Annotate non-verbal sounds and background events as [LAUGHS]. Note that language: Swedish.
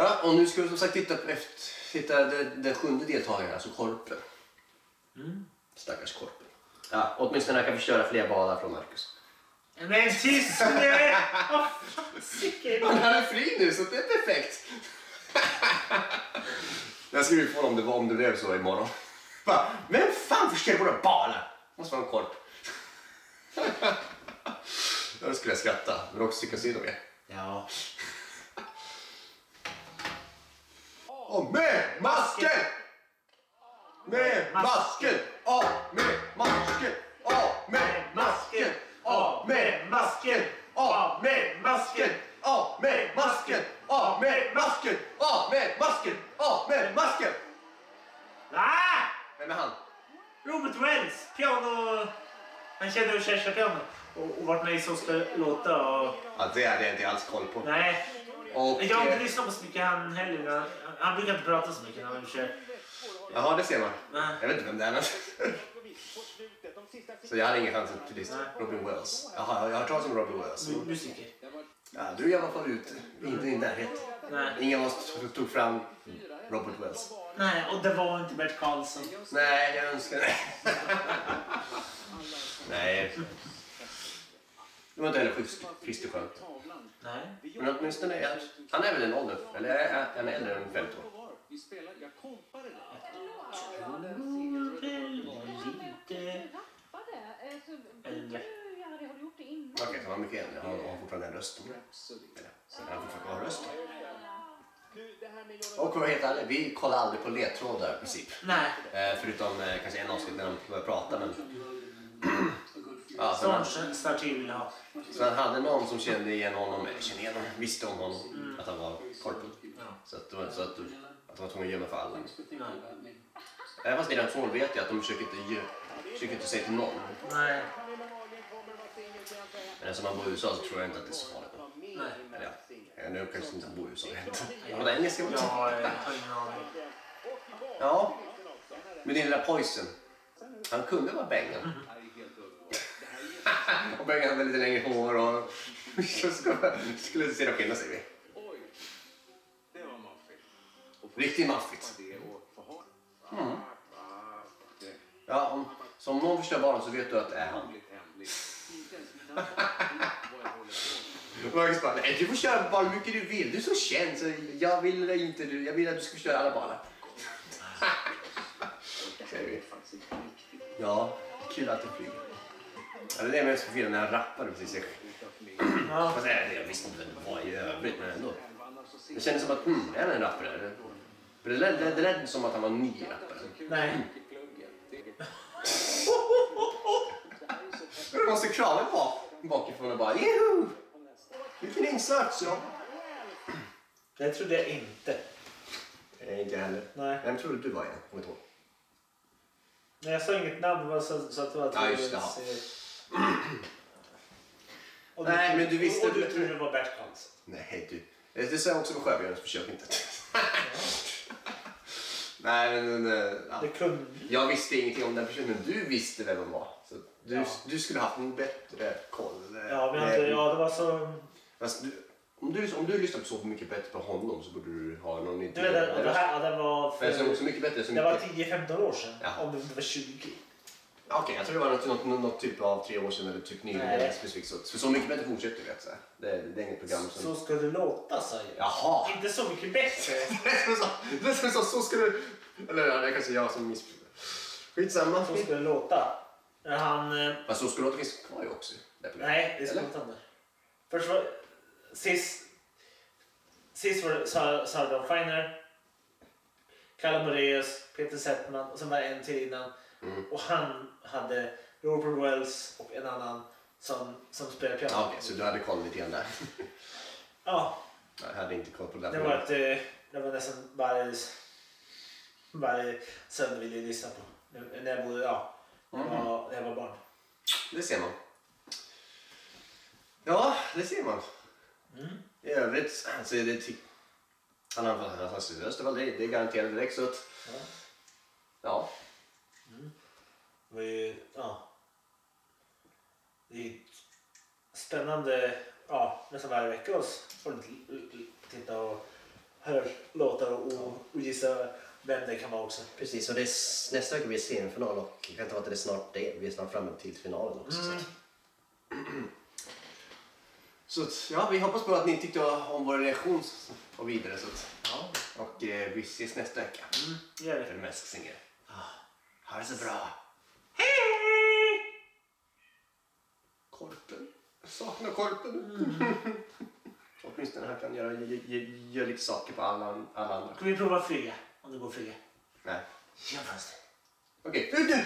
Ja, och nu ska vi som sagt titta på efter, titta den, den sjunde deltagaren, alltså Korpen. Stackars Korpen. Ja, åtminstone jag kan förstöra fler balar från Marcus. Men fasiken! Han är fri nu så det är perfekt. jag skulle ju få om det var om det blev så imorgon. Bara, Vem fan förstör våra balar? Måste vara en korp. Då skulle jag skratta, men också tycka synd om er. Ja. Och med masken! Med masken! Av med masken! Av med masken! Av med masken! Av med masken! Av med masken! Av med masken! Av med masken! Av med masken! Ah! Vem är han? Robert Wells, piano... Han känner hur Chercha piano. Och, och varit med i Så ska låta och... Ja, det hade jag inte alls koll på. Nej. Och, Jag har inte lyssnat på så mycket han heller. Han, brukar inte prata så mycket när han kör. Jaha, det ser man. Nej. Jag vet inte vem det är. [LAUGHS] Så jag hade ingen chans till lista. Robin Wells. Jaha, jag har hört talas om Robin Wells. mu- Musiker. Ja, du är i alla fall ute. Inte i närheten. Nej. Ingen av oss tog fram Robert Wells. Nej, och det var inte Bert Karlsson. Nej, jag önskar det. [LAUGHS] Nej. Det var inte heller schysst, friskt och skönt. Nej. Men åtminstone är jag, han är väl en ålder, eller är han äldre än 50 år? Vi spelar, jag kompade det. Okej, så han är mycket äldre. Han har fortfarande en röst. Eller, han fortfarande har röst. Och för att vara helt ärlig, vi kollar aldrig på ledtrådar i princip. Nej. Eh, förutom eh, kanske en avsnitt när de börjar prata. Men... ja, så, han, Sån vill jag ha. så han hade någon som kände igen honom, eller kände igen honom, visste om honom, att han var korpen. Så att, det var- så att, att han var tvungen att gömma för alla. Även fast redan två vet jag att de försöker inte, ge- försöker inte säga till någon. Nej. Men eftersom man bor i USA så tror jag inte att det är så farligt. Nej. Eller ja, nu kanske inte bor i USA. Jag vet inte. [LAUGHS] Jag var engelska Jag också. har eh, har ingen aning. Ja. Men din lilla pojsen. Han kunde vara Bengan. Och Bengan hade lite längre hår och [LAUGHS] så skulle, det skilja sig. vi. Oj, det var maffigt. Riktigt maffigt. Mm. Ah, Ja, om, så om någon förstör barnen så vet du att det är han. barn med. [LAUGHS] Marcus bara, nej du får köra bara hur mycket du vill. Du är så känd så jag vill inte, jag vill att du ska köra alla barnen. Säger [LAUGHS] vi. Ja, kul att du flyger. Ja, det är det mest förvirrande när han rappade precis. Ja. Fast nej, jag visste inte vem det var i övrigt, men ändå. Så Det kändes som att, hmm, är han en rappare? eller? För det lät, det, det lät som att han var ny rappare. Nej. [LAUGHS] Det det måste kraven bakifrån och bara, juhu! Vilken insats! Ja. Det trodde jag inte. Nej, inte jag heller. Nej. Vem trodde du var igen? Kommer inte ihåg. Men jag sa inget namn bara så, så att det var Ja, just det, eh, Och du, Nej, men du visste- Och du trodde det var Bert Karlsson. Nej, du. Det det sa jag också på Sjöbjörnens försök inte. [LAUGHS] Nej, men... men, ja. Det kunde... Jag visste ingenting om den personen, men du visste vem hon var. Så du, Ja. du skulle haft en bättre koll. Ja, men jag inte, Eh, ja, det var så... Fast du, om, du, om du lyssnar på så mycket bättre på honom så borde du ha någon idé. Det, det här ja, det var Men så, så för... mycket bättre. Så Det var mycket... 10-15 år sedan. Ja. Om det var 20. Okej, jag tror det var något, något, något, typ av tre år sedan eller typ nyligen. Specifikt så. För så mycket bättre fortsätter vi. Så här. Det, det är inget program som... Så ska det låta, sa jag. Jaha! Inte så mycket bättre. [LAUGHS] Det är som så, så, ska du... Eller ja, det är kanske jag som missförstår. Skitsamma. Så ska det låta. Han... eh, Men så ska det finnas kvar ju också. Det. Nej, det ska inte. Först var... Sist... Sist var det Dawn Finer, Kalle Moraeus, Peter Settman och sen var det en till innan. Mm. Och han hade Robert Wells och en annan som, som spelade piano. Ja, Okej, så du hade koll lite grann där. [LAUGHS] Ja, Jag hade inte koll på det. det var, ett, eh, det var nästan varje, varje söndag ville jag lyssna på. När jag bodde, ja, när jag var, när jag var barn. Det ser man. Ja, det ser man. I övrigt, alltså det ty- han har en fantastisk röst, det var det, det är garanterat direkt så att, Ja. ja. Det var ju, ja. Det är spännande, ja, nästan varje vecka hos får titta och hör låtar och, och gissa vem det kan vara också. Precis, och det är, nästa vecka blir semifinal och jag kan inte vara att det är snart det. Vi är snart framme till finalen också. Så, att. [CLEARS THROAT] så att, ja, vi hoppas på att ni tyckte om vår reaktion och vidare. Så att, Ja, och eh, vi ses nästa vecka. mm, gör För. Mask Singer. Ha det så bra. Korpen. Jag saknar korpen. [LAUGHS] Åtminstone han kan göra, göra, lite saker på alla, alla andra. Ska vi prova flyga? Om det går att flyga. Nej. Ja, fast. Okej, ut nu!